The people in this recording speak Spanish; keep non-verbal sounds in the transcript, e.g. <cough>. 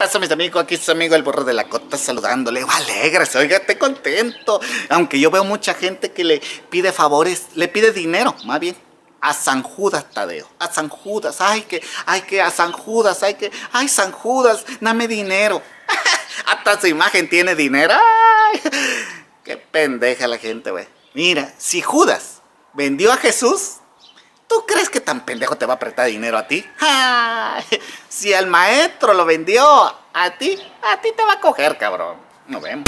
pasa, mis amigos? Aquí su amigo el burro de la cota saludándole. Alegres, oiga, estoy contento. Aunque yo veo mucha gente que le pide favores, le pide dinero, más bien. A San Judas Tadeo, a San Judas, ay que, ay que a San Judas, ay que, ay San Judas, dame dinero. <laughs> Hasta su imagen tiene dinero. Ay, qué pendeja la gente, güey. Mira, si Judas vendió a Jesús, ¿Tú crees que tan pendejo te va a apretar dinero a ti? <laughs> Si el maestro lo vendió a ti, a ti te va a coger, cabrón. Nos vemos.